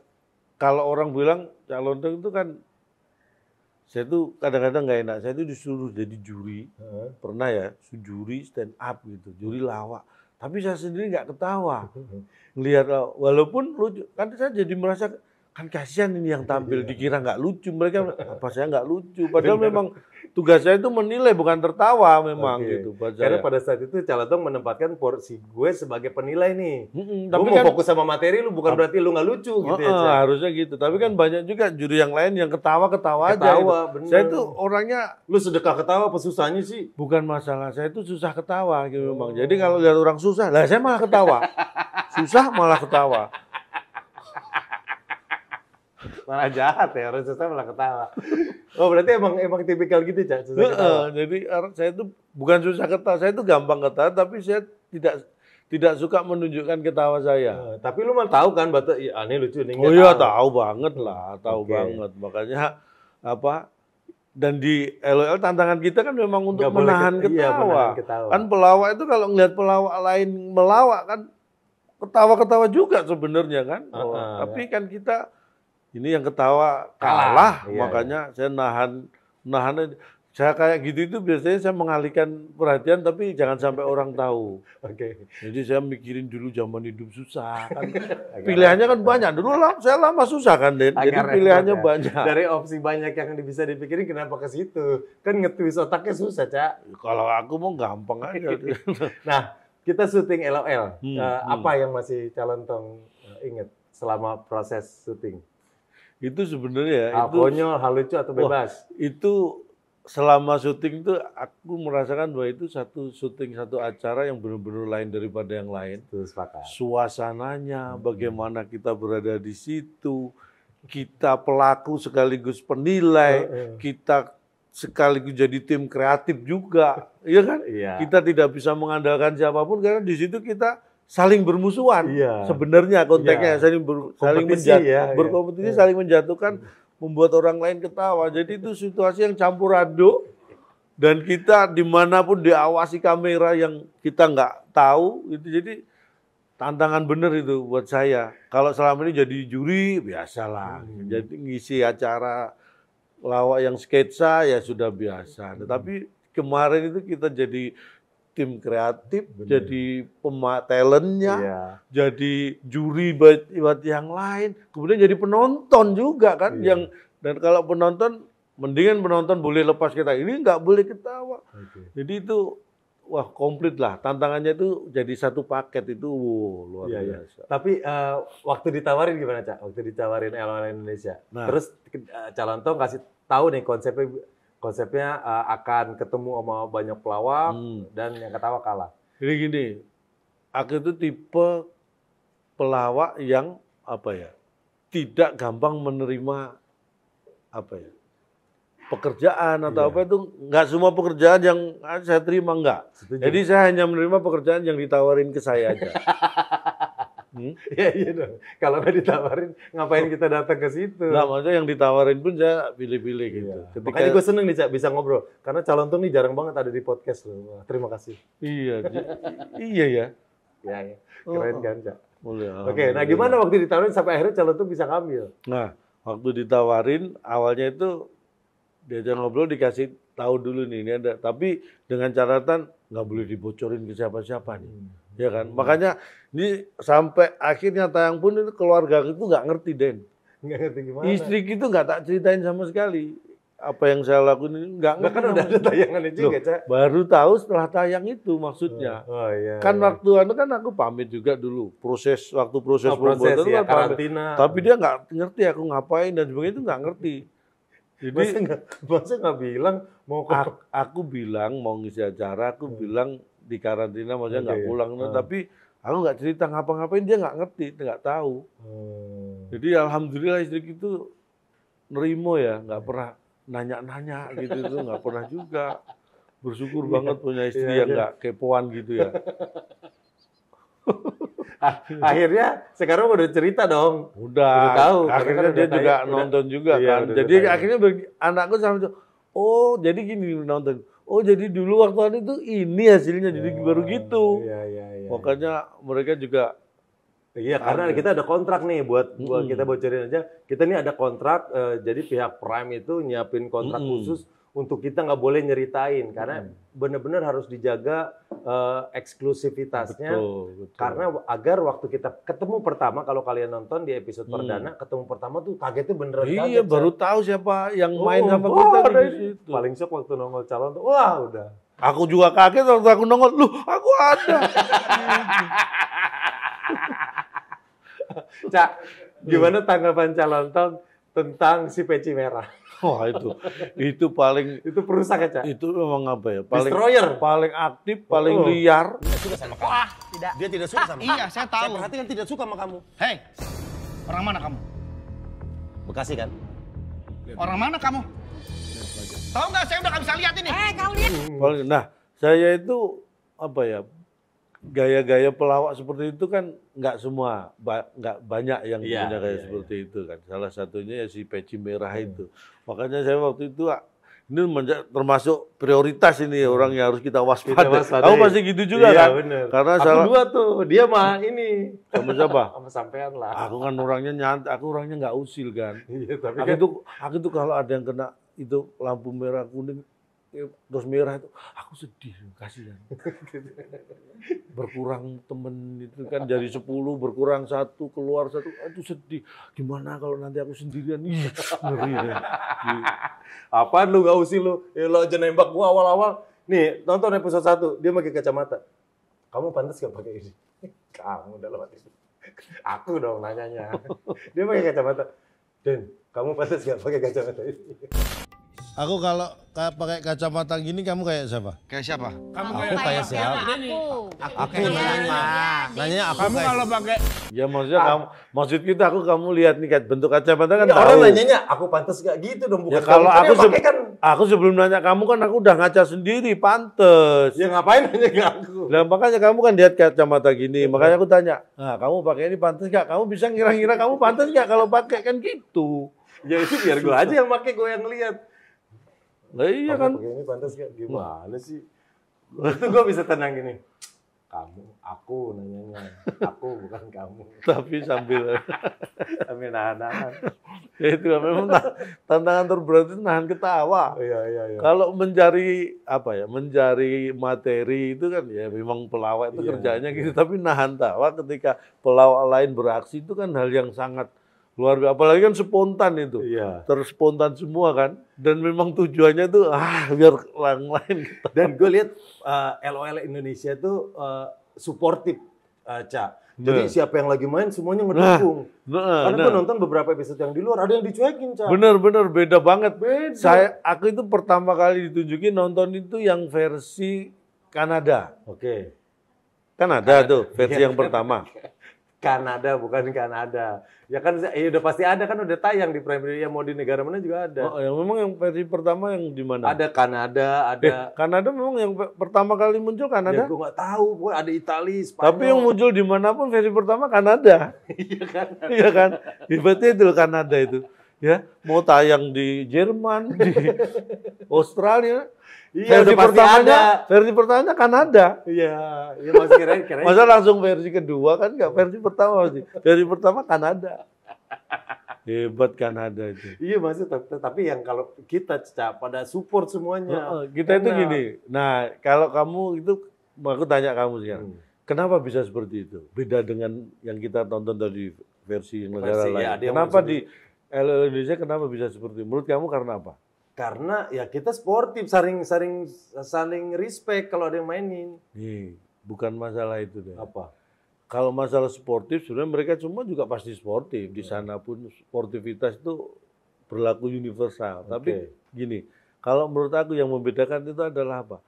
kalau orang bilang calon itu kan saya tuh kadang-kadang nggak enak. Saya tuh disuruh jadi juri, Heeh. pernah ya, juri stand up gitu, juri lawak. Tapi saya sendiri nggak ketawa. Ngelihat lawak. walaupun lucu, kan saya jadi merasa kan kasihan ini yang tampil dikira nggak lucu mereka apa saya nggak lucu padahal memang tugas saya itu menilai bukan tertawa memang Oke. gitu buat Karena saya. pada saat itu Calatong menempatkan porsi gue sebagai penilai nih. Mm-mm, tapi mau kan fokus sama materi lu, bukan berarti lu nggak lucu gitu ya. Heeh, Cel. harusnya gitu. Tapi kan banyak juga juri yang lain yang ketawa-ketawa aja. Ketawa, gitu. bener. Saya tuh orangnya Lu sedekah ketawa apa susahnya sih? bukan masalah. Saya tuh susah ketawa gitu memang. Jadi kalau lihat orang susah, lah saya malah ketawa. susah malah ketawa. Malah jahat ya, orang susah malah ketawa. Oh berarti emang emang tipikal gitu, Cak, susah ketawa. jadi orang- saya tuh bukan susah ketawa, saya tuh gampang ketawa, tapi saya tidak tidak suka menunjukkan ketawa saya. Eh, tapi lu mah tahu kan, batu, iya, ini lucu nih. Oh iya tahu banget lah, tahu Oke. banget. Makanya apa? Dan di LOL tantangan kita kan memang untuk Nggak boleh menahan ket- iya, ketawa. menahan ketawa. Kan pelawak itu kalau ngelihat pelawak lain melawak kan ketawa-ketawa juga sebenarnya kan. Oh, tapi kan kita ini yang ketawa Kalah. kalah, Iya, makanya saya nahan nahan saya kayak gitu itu biasanya saya mengalihkan perhatian tapi jangan sampai orang tahu. Oke. Jadi saya mikirin dulu zaman hidup susah kan. Pilihannya kan banyak. Dulu lah saya lama susah kan, Den. Jadi Agak repot pilihannya ya. banyak. Dari opsi banyak yang bisa dipikirin, kenapa ke situ? Kan ngetwist otaknya susah, Cak. Kalau aku mau gampang aja. Nah, kita syuting LOL. Hmm, Eh, hmm. Apa yang masih calon tong eh, inget selama proses syuting? Itu sebenarnya Hal itu konyol, hal lucu atau Wah. bebas? itu selama syuting itu aku merasakan bahwa itu satu syuting satu acara yang benar-benar lain daripada yang lain. Sepakat. Suasananya, bagaimana kita berada di situ, kita pelaku sekaligus penilai, kita sekaligus jadi tim kreatif juga, iya kan? Iya. Kita tidak bisa mengandalkan siapa pun karena di situ kita saling bermusuhan. Iya. Sebenarnya konteksnya Iya. saling ber- saling menjat- ya, iya. berkompetisi, Iya. saling menjatuhkan, membuat orang lain ketawa. Jadi itu situasi yang campur aduk dan kita di mana pun diawasi kamera yang kita nggak tahu itu jadi tantangan bener itu buat saya. Kalau selama ini jadi juri biasalah, Hmm. jadi ngisi acara lawak yang sketsa ya sudah biasa. Tetapi kemarin itu kita jadi tim kreatif, Bener. jadi talentnya, Iya. jadi juri buat, buat yang lain, kemudian jadi penonton juga kan, Iya. yang dan kalau penonton mendingan penonton boleh lepas kita ini nggak boleh ketawa. Oke. Jadi itu wah komplit lah tantangannya itu jadi satu paket itu wow, luar Iya, iya. biasa. Tapi eh, waktu ditawarin gimana, Cak? Waktu ditawarin LOL Indonesia. Nah. Terus eh, calon tong kasih tahu nih konsepnya konsepnya eh, akan ketemu sama banyak pelawak Hmm. dan yang ketawa kalah. Jadi gini, aku itu tipe pelawak yang apa ya tidak gampang menerima apa ya pekerjaan atau Iya. apa itu nggak semua pekerjaan yang ah, saya terima nggak. Jadi saya hanya menerima pekerjaan yang ditawarin ke saya aja. Hmm? Iya iya dong. Kalau nggak ditawarin, ngapain kita datang ke situ? Nggak, maksudnya yang ditawarin pun saya pilih-pilih gitu. Iya. Ketika Makanya gue seneng nih Cak bisa ngobrol. Karena calon tuh nih jarang banget ada di podcast loh. Wah, terima kasih. iya, iya ya. Ya, ya. Oh, Keren oh. kan Cak? Boleh, Oke, nah gimana waktu ditawarin sampai akhirnya calon tuh bisa ngambil? Nah, waktu ditawarin awalnya itu diajak ngobrol dikasih tahu dulu nih ini ada, tapi dengan catatan nggak boleh dibocorin ke siapa-siapa nih, ya kan? Makanya ini sampai akhirnya tayang pun itu keluarga itu nggak ngerti Den, Nggak ngerti gimana. istri itu nggak tak ceritain sama sekali. apa yang saya lakuin ini nggak kan ngerti udah sama- ada tayangannya juga, Loh, Cak. baru tahu setelah tayang itu maksudnya. Oh iya. kan iya. waktu itu kan aku pamit juga dulu proses waktu proses, Oh, proses pembuatan itu ya, kan pamit. karantina. Tapi dia nggak ngerti aku ngapain dan sebagainya itu nggak ngerti. Jadi masa nggak bilang mau ke aku, aku bilang mau ngisi acara, aku bilang di karantina maksudnya nggak Oke, ya. pulang, Hmm. tapi aku nggak cerita ngapa-ngapain dia nggak ngerti, nggak tahu. Hmm. Jadi alhamdulillah istri itu nerimo ya, nggak pernah nanya-nanya gitu itu nggak pernah juga. Bersyukur banget punya istri Iya, yang iya. nggak kepoan gitu ya. Ah, akhirnya sekarang udah cerita dong. Udah, Udah tahu, karena akhirnya kan dia juga udah- nonton juga Iya, kan. udah- jadi udah akhirnya bagi- anakku sama oh jadi gini nonton. Oh jadi dulu waktu itu ini hasilnya, jadi baru gitu. Iya iya iya. Makanya mereka juga Iya, karena Ada. kita ada kontrak nih buat buat Mm-mm. kita bocorin aja. Kita nih ada kontrak, eh, jadi pihak Prime itu nyiapin kontrak Mm-mm. khusus untuk kita nggak boleh nyeritain karena benar-benar harus dijaga eh, eksklusivitasnya. betul, betul. Karena agar waktu kita ketemu pertama kalau kalian nonton di episode Hmm. perdana ketemu pertama tuh kagetnya beneran iya kaget. baru Cak. tahu siapa yang Oh, main sama oh, kita ada di situ. Paling shock waktu nongol calon tuh, wah udah. Aku juga kaget waktu aku nongol, loh aku ada. Cak, gimana tanggapan calon tentang si peci merah? Wah itu, itu paling Itu perusak Cak? itu memang apa ya? Paling Destroyer. paling aktif, paling Oh. liar. Tidak. Dia tidak suka sama Iya, kamu. saya tahu. Saya perhatikan tidak suka sama kamu. Hei, orang mana kamu? Bekasi kan? Orang mana kamu? Tahu nggak? Saya udah nggak bisa lihat ini. Eh, kau lihat. Nah, saya itu apa ya? Gaya-gaya pelawak seperti itu kan nggak semua, ba- nggak banyak yang Iya, punya gaya iya, seperti itu kan. Salah satunya ya si peci merah itu. Makanya saya waktu itu ah, ini termasuk prioritas ini orang yang harus kita waspada. Kita. Kamu pasti gitu juga iya, kan? bener. Karena aku salah- dua tuh, dia mah ini. Kamu siapa? Sama sampean lah. Aku kan orangnya nyantai, aku orangnya nggak usil kan. Iya, tapi Aku kan tuh, aku tuh kalau ada yang kena itu lampu merah kuning terus merah itu, aku sedih, kasihan. berkurang temen itu kan dari 10 berkurang satu keluar satu, aduh sedih. Gimana kalau nanti aku sendirian? Ih, ngeri. Di- apaan lu gak usih lu? Ya, lo aja nembak gua awal-awal. Nih, nonton episode 1, dia pakai kacamata. Kamu pantas gak pakai ini? Kamu dalam hati. Aku dong nanyanya. Dia pakai kacamata. Den, kamu pantas gak pakai kacamata ini? Aku kalau ka- pakai kacamata gini kamu kayak siapa? Kayak siapa? Kamu Kayak kayak siapa? Aku. Aku Iya, nanya. iya, Nanya aku Kamu kayak kalau pakai Ya maksudnya kamu, maksud kita aku kamu lihat nih kan bentuk kacamata kan Ya, tahu. orang nanyanya, aku pantas gak gitu dong. Bukan Ya kalau. Kan aku seb- kan, aku sebelum nanya kamu kan aku udah ngaca sendiri, pantes. ya ngapain nanya ke aku? Nah makanya kamu kan lihat kacamata gini, makanya aku tanya, nah kamu pakai ini pantas gak? Kamu bisa ngira-ngira kamu pantas gak kalau pakai kan gitu. Ya itu biar gua aja yang pakai, gua yang lihat. Lah iya kan. ini pantas gak? Gimana sih? Itu gua bisa tenang gini. Kamu, aku nanyanya. Aku bukan kamu. Tapi sambil Tapi nahan-nahan. ya itu memang ta- tantangan terberat itu nahan ketawa. Iya, iya, iya. Kalau mencari apa ya, mencari materi itu kan ya memang pelawak itu Iya, kerjanya iya. gitu. Tapi nahan tawa ketika pelawak lain beraksi itu kan hal yang sangat luar biasa. Apalagi kan spontan itu. Iya. terspontan semua kan dan memang tujuannya tuh ah biar orang lain kita Dan gue lihat uh, LOL Indonesia tuh uh, suportif, uh, Ca. Jadi Nah. siapa yang lagi main semuanya ngedukung. nah, Karena nah. gue nonton beberapa episode yang di luar ada yang dicuekin, Ca. bener-bener beda banget Beda. saya aku itu pertama kali ditunjukin nonton itu yang versi Kanada Oke. kan ada tuh versi Iya. yang pertama Kanada bukan Kanada. Ya kan ya udah pasti ada kan udah tayang di Prime Video ya mau di negara mana juga ada. oh, yang memang yang versi pertama yang di mana Ada Kanada, ada eh, Kanada memang yang pe- pertama kali muncul ya Kanada gue nggak tahu, pokoknya ada Italia, Spanyol. tapi yang muncul di mana pun versi pertama Kanada iya kan. iya kan hebatnya itu Kanada itu ya mau tayang di Jerman di Australia Iya pasti pertamanya, ada. versi pertamanya Kanada. Iya, iya masih kirain kirain. Masa langsung versi kedua kan nggak versi pertama sih. Versi pertama Kanada. Hebat Kanada itu. Iya masih tapi, tapi yang kalau kita Ca, pada support semuanya. Kita itu gini. Nah, kalau kamu itu aku tanya kamu sekarang. Hmm. Kenapa bisa seperti itu? Beda dengan yang kita tonton tadi versi negara Versi, lain. ya, ada yang kenapa versi di LL Indonesia kenapa bisa seperti itu? Menurut kamu karena apa? Karena ya kita sportif, saling saling saling respect kalau ada yang mainin. Nih, bukan masalah itu deh. Apa? Kalau masalah sportif, sebenarnya mereka semua juga pasti sportif. Di sana pun sportivitas itu berlaku universal. Tapi gini, kalau menurut aku yang membedakan itu adalah apa?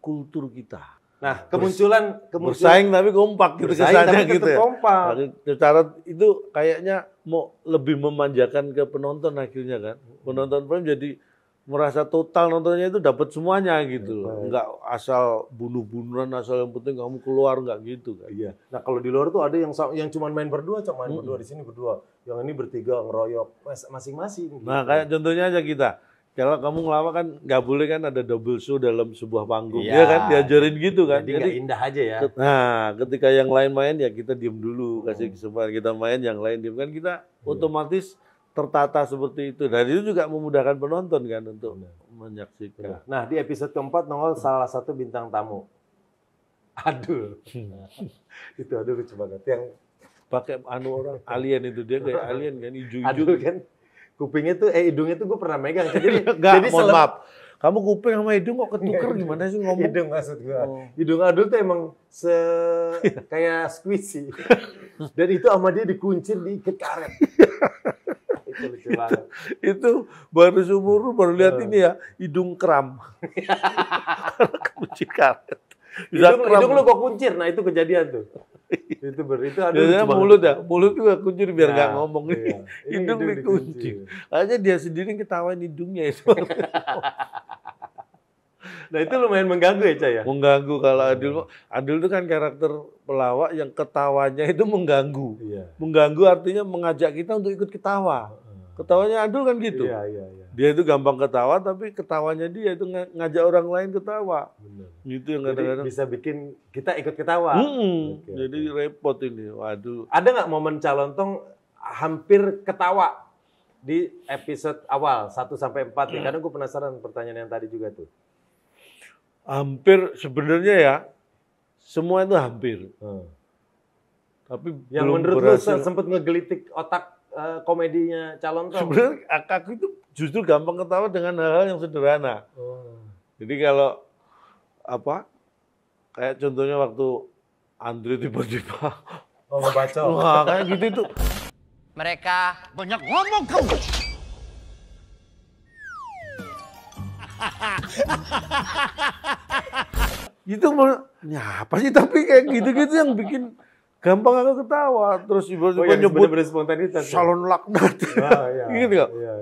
Kultur kita. Nah, kemunculan kemunculan Bersaing tapi kompak gitu bersaing kesannya tapi gitu ya. kompak. Nah, Secara itu kayaknya mau lebih memanjakan ke penonton akhirnya kan. Penonton pun jadi merasa total nontonnya itu dapat semuanya gitu loh. Enggak asal bunuh-bunuhan asal yang penting kamu keluar enggak gitu kan. Iya. Nah kalau di luar tuh ada yang yang cuma main berdua, cuma main berdua di sini berdua. Yang ini bertiga ngeroyok Mas- masing-masing. gitu. Nah, kayak contohnya aja kita. Kalau kamu ngelawak kan nggak boleh kan ada double show dalam sebuah panggung. Iya. Iya kan diajarin gitu kan. Jadi nggak indah aja ya. Nah, ketika yang lain main ya kita diem dulu, kasih kesempatan kita main, yang lain diem kan kita otomatis tertata seperti itu. Dan itu juga memudahkan penonton kan untuk menyaksikan. Nah di episode keempat nongol salah satu bintang tamu. Adul. itu Adul lucu banget. Yang Pakai anu orang alien itu dia kayak alien kan hijau-hijau. Adul kan kupingnya tuh eh hidungnya tuh gue pernah megang. Jadi Enggak, jadi mohon maaf. Kamu kuping sama hidung kok ketuker Enggak, gimana sih ngomong? Hidung maksud gue. Oh. Hidung Adul tuh emang se kayak squishy. Dan itu sama dia dikuncir diikat karet. Itu lucu banget. itu baru seumur baru lihat ini ya hidung kram. Kunci karet. Bisa Hidung, kram. hidung lu kok kuncir, nah itu kejadian tuh. itu ber, itu Adul Biasanya mulut ya, mulut juga kuncir biar nggak Nah, ngomong iya. ini. Ini Hidung hidung dikunci. dikunci. Aja dia sendiri ketawain hidungnya itu. Nah itu lumayan mengganggu ya, Cah ya? mengganggu kalau Adil. Adil itu kan karakter pelawak yang ketawanya itu mengganggu. Iya. Mengganggu artinya mengajak kita untuk ikut ketawa. Ketawanya Adul kan gitu. Iya, iya, iya. Dia itu gampang ketawa tapi ketawanya dia itu ng- ngajak orang lain ketawa. Benar. Gitu yang Jadi kadang-kadang. bisa bikin kita ikut ketawa. Hmm, Oke, jadi repot ini. Waduh. Ada nggak momen calontong hampir ketawa di episode awal 1 sampai 4 nih? Karena gue penasaran pertanyaan yang tadi juga tuh. Hampir sebenarnya ya semua itu hampir. Hmm. Tapi Yang belum menurut lu berhasil. se- sempet ngegelitik otak eh, komedinya calontong? Sebenarnya aku itu justru gampang ketawa dengan hal-hal yang sederhana. Oh. Jadi kalau apa kayak contohnya waktu Andre tiba-tiba Oh, ngebaca. wah kayak gitu itu Mereka banyak ngomong kamu. itu mau ya apa sih tapi kayak gitu-gitu yang bikin gampang aku ketawa terus Oh, tiba-tiba yang nyebut bener-bener spontanitas. ya? salon laknat Ah, iya. gitu kok Iya, iya.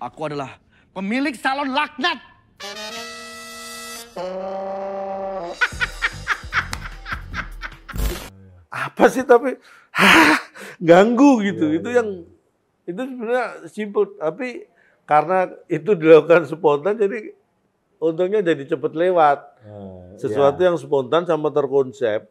Aku adalah pemilik salon laknat. apa sih tapi hah, ganggu gitu Iya, itu iya. yang itu sebenarnya simple tapi karena itu dilakukan spontan jadi untungnya jadi cepet lewat Ah, sesuatu iya. yang spontan sama terkonsep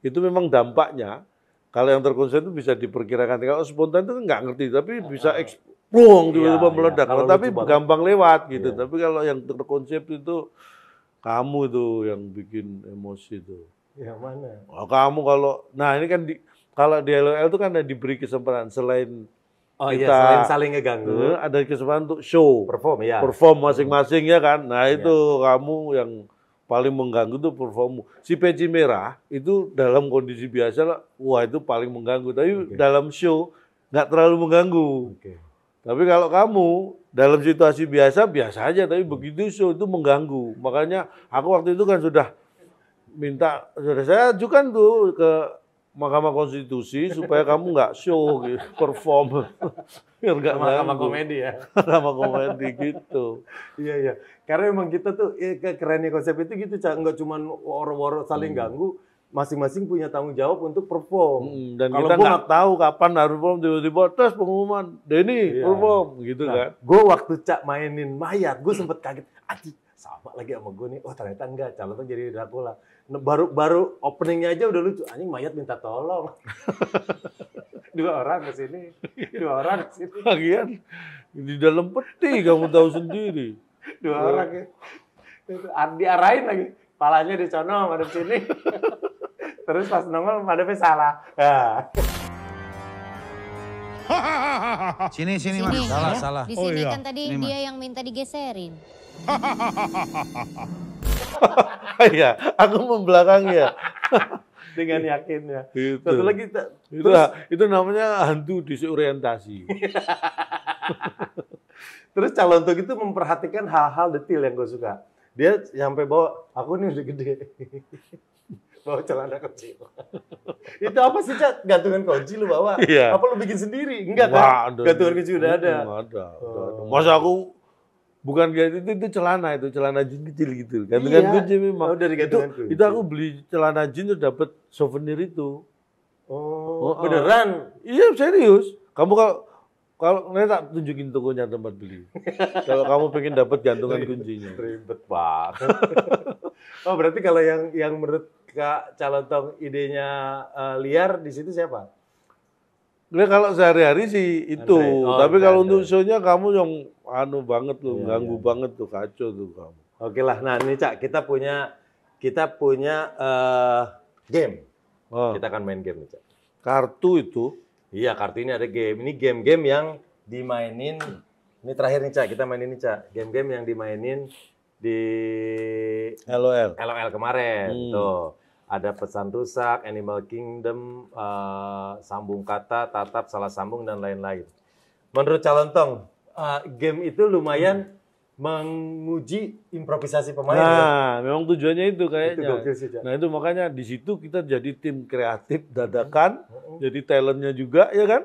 itu memang dampaknya kalau yang terkonsep itu bisa diperkirakan kalau spontan itu nggak ngerti tapi bisa eksplong tiba-tiba Iya, iya. meledak Kalau tapi gampang lewat gitu Iya. tapi kalau yang terkonsep itu kamu tuh yang bikin emosi tuh Yang mana? Oh, kamu kalau nah ini kan di kalau di LOL itu kan ada diberi kesempatan selain Oh iya, Kita- saling saling ngeganggu. eh, ada kesempatan untuk show Perform ya. perform masing-masing ya kan. Nah Iya. itu kamu yang paling mengganggu tuh perform. Si peci merah itu dalam kondisi biasa lah, wah itu paling mengganggu. Tapi Oke. dalam show nggak terlalu mengganggu. Oke. Tapi kalau kamu dalam situasi biasa biasa aja, tapi begitu show itu mengganggu. Makanya aku waktu itu kan sudah minta, sudah saya ajukan tuh ke Mahkamah Konstitusi supaya kamu nggak show gitu, perform biar nggak Sama, komedi ya. sama komedi gitu. Iya iya. Karena memang kita tuh ke- kerennya konsep itu gitu. Nggak cuma woro-woro saling ganggu, masing-masing punya tanggung jawab untuk perform. Hmm, dan Kalau kita nggak tahu kapan harus perform tiba-tiba tes pengumuman Denny Iya. perform gitu Nah, kan. gue waktu Cak mainin mayat, gue sempet kaget. Aji, sama lagi sama gue nih. Oh ternyata enggak, calon tuh jadi Dracula. Baru baru openingnya aja udah lucu. Anjing mayat minta tolong. dua orang ke sini, dua orang ke sini, Lagian di dalam peti kamu tahu sendiri. dua orang ya. Diarahin lagi. Palanya di sono, madep sini. Terus pas nongol madepnya salah. Nah. Sini, sini, Sini. Mas. Salah, salah. Di Oh, sini iya. kan tadi Ini, Mas. dia yang minta digeserin. Iya, aku membelakang ya. dengan yakin ya. Itu. Satu lagi Itu, itu namanya hantu disorientasi. Terus calon tok itu memperhatikan hal-hal detail yang gue suka. Dia sampai bawa, aku nih udah gede. bawa celana kecil. itu apa sih, Cat? Gantungan kunci lu bawa? Iya. Apa lu bikin sendiri? Enggak kan? Gantungan kunci udah ada. Nggak ada. nggak ada. Oh. Masa aku bukan kayak itu, itu celana itu celana jin kecil gitu. Gantungan Iya. kunci memang. Oh, dari itu, kunci. itu aku beli celana jin tuh dapat souvenir itu. Oh, Oh, beneran? Iya serius. Kamu kalau kalau nanti tak tunjukin tokonya tempat beli. kalau kamu pengen dapat gantungan kuncinya. Ribet banget. oh, berarti kalau yang yang menurut Kak calon tong idenya eh, liar di situ siapa? Nah, kalau sehari-hari sih itu. Oh, tapi kalau untuk show-nya kamu yang anu banget tuh, Iya, ganggu iya. banget tuh, kacau tuh kamu. Oke lah, nah ini Cak, kita punya kita punya eh, game. Oh, Kita akan main game nih, Cak. kartu itu, Iya, kartu ini ada game. Ini game-game yang dimainin. Ini terakhir nih, Cak. Kita main ini, Cak. Game-game yang dimainin di LOL. LOL kemarin. Hmm. Tuh. Ada pesan rusak, Animal Kingdom, eh, sambung kata, tatap, salah sambung, dan lain-lain. Menurut calon tong, eh, game itu lumayan menguji improvisasi pemain. ya. Nah, memang tujuannya itu Itu kayaknya. gokil sih. Nah itu makanya di situ kita jadi tim kreatif dadakan, jadi talentnya juga ya kan.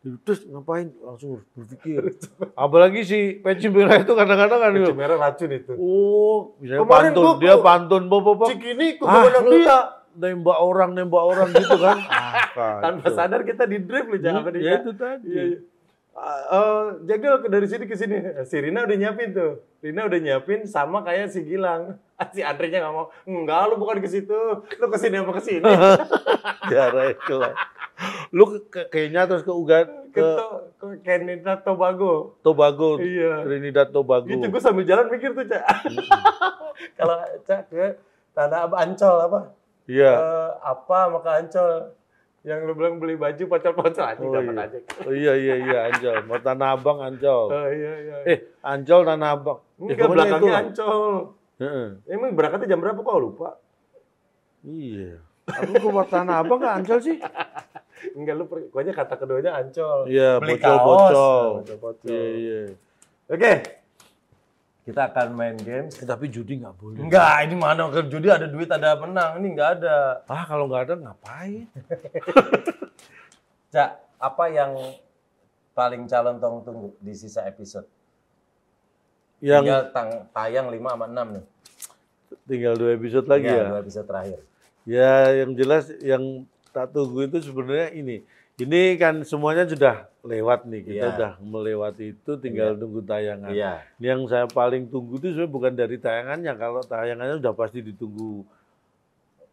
Terus ngapain langsung berpikir. Apalagi si Peci Merah itu kadang-kadang kan, Kunci merah racun itu. oh misalnya Kemarin pantun, gua- dia pantun bapak Cik ini ah, kebenaran lu dia. nembak orang, nembak orang gitu kan. Ah, Tanpa sadar kita di drift loh, jangan apa Ya itu tadi. Ah, eh, Jagel dari sini ke sini. Si Rina udah nyiapin tuh. Rina udah nyiapin sama kayak si Gilang. Si Andre-nya nggak mau. Enggak, lu bukan ke situ. Lu ke sini apa ke sini? Itu lah. Lu ke, ke Kenya terus ke Uganda, ke ke ke Trinidad Tobago. Tobago, Iya. Trinidad Tobago. Gitu gue sambil jalan mikir tuh, Cak. Kalau Cak ke Tanah Abang Ancol apa? Iya. Eh, apa maka Ancol? Yang lu bilang beli baju aja Oh, dapat iya. aja. Oh iya iya iya Ancol. Mau Tanah Abang Ancol. Oh iya iya. Eh Ancol Tanah Abang. Enggak, pokoknya belakangnya itulah. Ancol. Heeh. Emang berangkatnya jam berapa kok lupa? Iya. Aku ke Tanah Abang nggak Ancol sih? Enggak lu pokoknya kata keduanya Ancol. Iya, Beli bocol-bocol. kaos. Bocol-bocol. Iya iya. Oke. Kita akan main games. Eh, tapi judi nggak boleh. Enggak, ini mana ke judi ada duit ada menang. Ini enggak ada. Ah kalau nggak ada ngapain? Cak, apa yang paling calon tong tunggu di sisa episode? Yang Tinggal tang- tayang 5 sama 6 nih. tinggal dua episode lagi Iya, ya. dua episode terakhir. Ya yang jelas yang tak tunggu itu sebenarnya ini. Ini kan semuanya sudah lewat nih. Kita Iya. sudah melewati itu tinggal nunggu tayangan. Iya. Yang saya paling tunggu itu sebenarnya bukan dari tayangannya. Kalau tayangannya sudah pasti ditunggu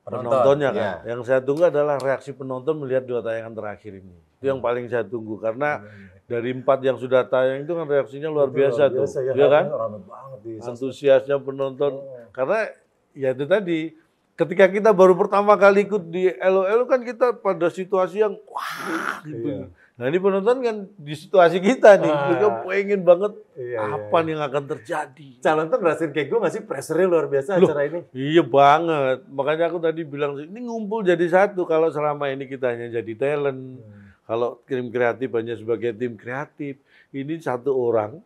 Penonton, penontonnya kan. iya. Yang saya tunggu adalah reaksi penonton melihat dua tayangan terakhir ini. Itu yang paling saya tunggu karena dari empat yang sudah tayang itu kan reaksinya luar Itu biasa, tuh, ya, ya kan? Antusiasnya penonton karena ya itu tadi ketika kita baru pertama kali ikut di LOL kan kita pada situasi yang wah gitu. Iya. Nah ini penonton kan di situasi kita nih, Ah. mereka pengen banget Iya, iya, apa iya. nih yang akan terjadi. Calon tuh ngerasain kayak gue nggak sih pressure-nya luar biasa Loh. acara ini. Iya banget. Makanya aku tadi bilang ini ngumpul jadi satu. Kalau selama ini kita hanya jadi talent, kalau tim kreatif hanya sebagai tim kreatif, ini satu orang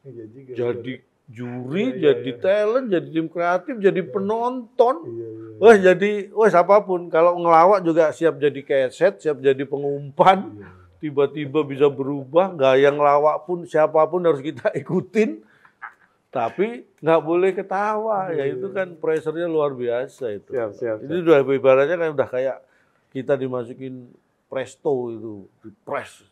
Iya juga. jadi juri, Iya, iya, jadi iya. talent, jadi tim kreatif, jadi penonton. Iya, iya. Wah jadi, wah apa pun. Kalau ngelawak juga siap jadi keset, siap jadi pengumpan. Iya. Tiba-tiba bisa berubah, yang ngelawak pun siapa pun harus kita ikutin. Tapi nggak boleh ketawa, ya itu kan pressure-nya luar biasa itu. Siap, siap, Itu udah ibaratnya kan udah kayak kita dimasukin presto itu, di press.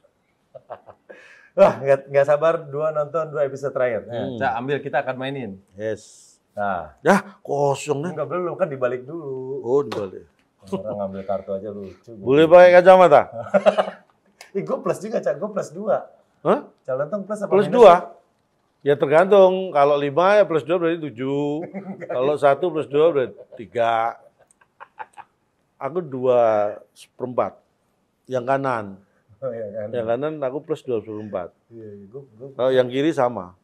Wah, nggak nggak sabar dua nonton dua episode terakhir. Nah, Hmm. Cak, ambil kita akan mainin. Yes. Nah, Ya kosong nih. enggak belum kan dibalik dulu. Oh dibalik. Orang ngambil kartu aja lucu. Boleh pakai kacamata? Ih, gue plus juga, Cak. Gue plus dua. Hah? Calon tuh plus apa Plus minus? dua? Ya tergantung. Kalau lima ya plus dua berarti tujuh. Kalau satu plus dua berarti tiga. Aku dua seperempat. Yang kanan. Oh, kan? Yang kanan aku plus 24. Iya, iya. Gua, gua, Kalau yang kiri sama.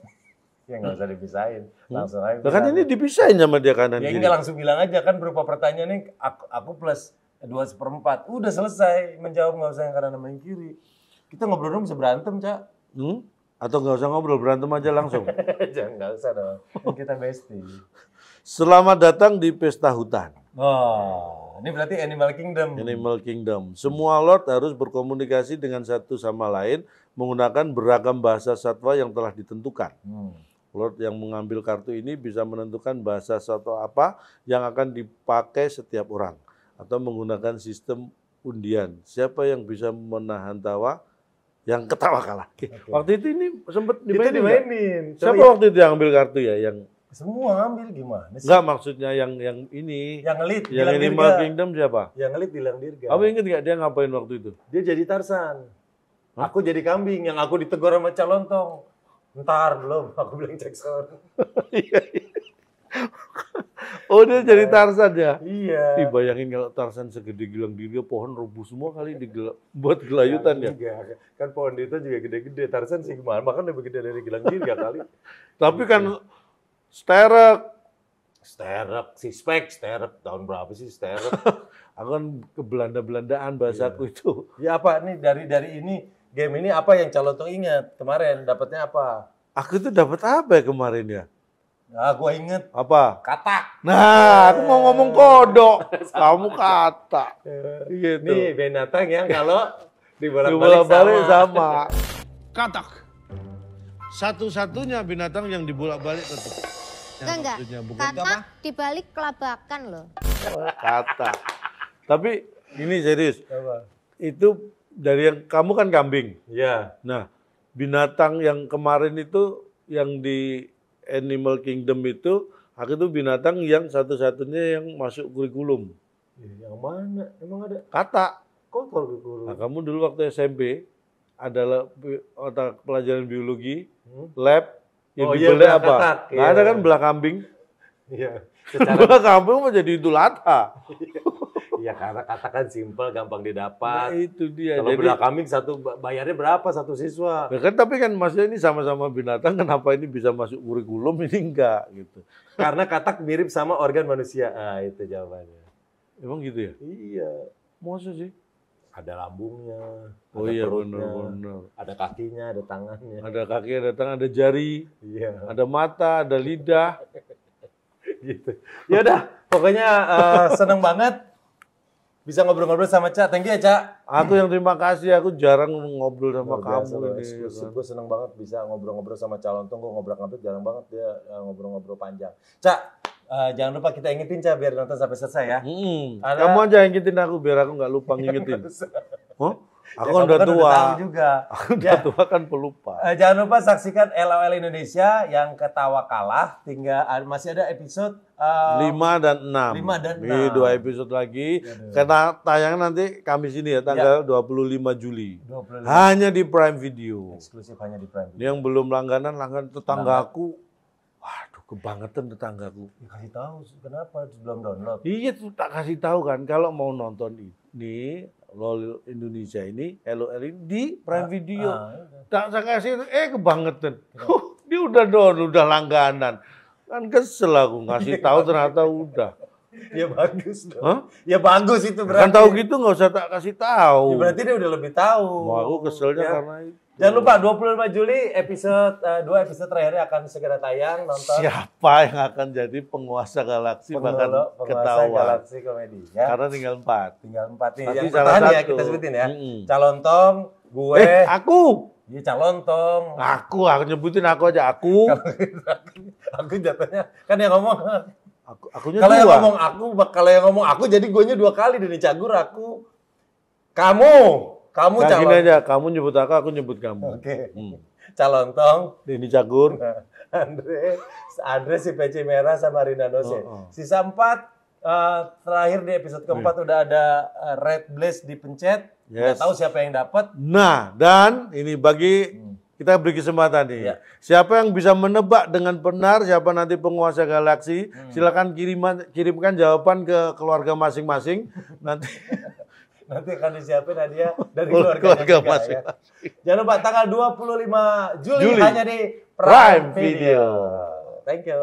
ya nggak usah dipisahin. Langsung aja. Kan bilang. ini dipisahin sama dia kanan Ya kiri. enggak langsung bilang aja kan berupa pertanyaan ini aku, aku plus dua seperempat. Udah selesai menjawab nggak usah yang kanan sama yang kiri. Kita ngobrol dong bisa berantem, Cak. Hmm? Atau nggak usah ngobrol berantem aja langsung. Jangan nggak usah dong. Kan kita bestie. Selamat datang di pesta hutan. Oh, ini berarti Animal Kingdom. Animal Kingdom. Semua Lord harus berkomunikasi dengan satu sama lain menggunakan beragam bahasa satwa yang telah ditentukan. Hmm. Lord yang mengambil kartu ini bisa menentukan bahasa satwa apa yang akan dipakai setiap orang atau menggunakan sistem undian. Siapa yang bisa menahan tawa yang ketawa kalah. Waktu itu ini sempat dimainin. dimainin. Siapa Coba waktu itu yang ambil kartu ya? Yang Semua ambil gimana sih? enggak maksudnya yang yang ini. Yang ngelit, yang Dilang Animal Dirga. Kingdom siapa? Yang ngelit bilang Dirga. Kamu inget nggak dia ngapain waktu itu? Dia jadi Tarsan. Aku jadi kambing yang aku ditegur sama calontong. Ntar belum, aku bilang Jackson. Oh dia jadi Tarzan ya? Iya. Ih bayangin kalau Tarzan segede gilang diri pohon rubuh semua kali digel- buat gelayutan ya. Enggak, kan pohon itu juga gede-gede. Tarsan sih gimana? Bahkan lebih gede dari Gilang Dirga kali. Tapi kan sterek. Sterek, si spek, sterek. Tahun berapa sih sterek? Aku kan ke Belanda-Belandaan bahasaku itu. ya apa nih dari dari ini game ini apa yang Calotong ingat kemarin dapatnya apa? Aku itu dapat apa ya kemarin ya? Nah, gua inget Apa? katak. Nah, aku mau ngomong kodok. Kamu kata. Gitu. Nih binatang yang kalau Bola dibolak-balik balik sama. sama. Katak. Satu-satunya binatang yang dibolak-balik tetap. Enggak, enggak. Katak dibalik kelabakan loh. Kata. Tapi ini serius. Apa? Itu dari yang kamu kan kambing. Iya. Nah, binatang yang kemarin itu yang di Animal Kingdom itu, aku itu binatang yang satu-satunya yang masuk kurikulum. Yang mana? Emang ada? Kata. Kok guru? Nah, kamu dulu waktu SMP adalah otak pelajaran biologi, Hmm? lab, yang Oh, iya, belah apa? katak, Nggak iya. ada kan belah kambing. Iya. Secara Belah kambing mau jadi itu lata. Iya karena katakan simpel, gampang Nah, didapat. itu dia. Kalau Jadi, belah kambing satu bayarnya berapa satu siswa? Ya kan tapi kan maksudnya ini sama-sama binatang, kenapa ini bisa masuk kurikulum ini enggak gitu. Karena katak mirip sama organ manusia. Ah itu jawabannya. Emang gitu ya? Iya. Masa sih? Ada lambungnya, Oh ada iya perutnya, benar-benar. ada kakinya, ada tangannya. Ada kaki, ada tangan, ada jari, Iya. ada mata, ada lidah. gitu. Ya udah, pokoknya eh, seneng banget bisa ngobrol-ngobrol sama Cak. Thank you ya, Cak. Aku yang terima kasih, aku jarang ngobrol sama Luar biasa kamu loh, ini. eksklusif. kan. Gue seneng banget bisa ngobrol-ngobrol sama calon tunggu ngobrol-ngobrol jarang banget dia eh, ngobrol-ngobrol panjang. Cak, eh, jangan lupa kita ingetin Cak biar nonton sampai selesai ya. Mm-mm. Ada- Kamu aja yang ngingetin aku biar aku nggak lupa ngingetin. Hah? Aku Ya, udah kan tua. tahu juga. Aku Ya. udah tua kan pelupa. Eh, jangan lupa saksikan LOL Indonesia yang ketawa kalah. Tinggal ah, masih ada episode eh, 5 dan 6. lima dan Ini enam. dua episode lagi. Karena tayangan nanti Kamis ini ya, tanggal 25 Juli. 25 Hanya di Prime Video. eksklusif hanya di Prime. Ini yang belum langganan, langganan tetanggaku. Waduh, kebangetan tetanggaku. Ya, kasih tahu kenapa belum download. Iya tuh tak kasih tahu kan kalau mau nonton ini LOL Indonesia ini LOL ini di Prime Video. Ah, udah. Tak saya kasih eh kebangetan. Huh, dia udah down, udah langganan. Kan kesel aku ngasih tahu ternyata udah. Ya bagus dong. Hah? Ya bagus itu berarti. Kan tahu gitu nggak usah tak kasih tahu. Ya, berarti dia udah lebih tahu. Mau aku keselnya Ya. karena itu. Jangan lupa 25 Juli episode eh, dua episode terakhirnya akan segera tayang nonton. siapa yang akan jadi penguasa galaksi bahkan penguasa ketahuan. galaksi komedi ya. Karena tinggal empat. Tinggal empat nih. Nanti Yang salah ya satu. kita sebutin ya. Mm-mm. Calontong, gue, Eh, aku. Iya calontong. Aku, aku nyebutin aku aja aku. aku jatuhnya kan yang ngomong Aku akunya kalau yang ngomong aku kalau yang ngomong aku jadi gue dua kali dari cagur aku kamu kamu Nah, calon gini aja, kamu nyebut aku, aku nyebut kamu. oke Hmm. calontong Denny Cagur. Andre Andre si peci merah sama Rina Nose Oh, oh. sisa empat eh, terakhir di episode keempat udah ada eh, red blaze dipencet nggak Yes. tahu siapa yang dapat Nah, dan ini bagi kita beri kesempatan nih. Iya. Siapa yang bisa menebak dengan benar siapa nanti penguasa galaksi, silakan kiriman kirimkan jawaban ke keluarga masing-masing. nanti Nanti akan disiapin hadiah dari Keluarga keluarga, masing-masing. ya. Jangan lupa tanggal 25 Juli, Juli. hanya di Prime Video. Thank you.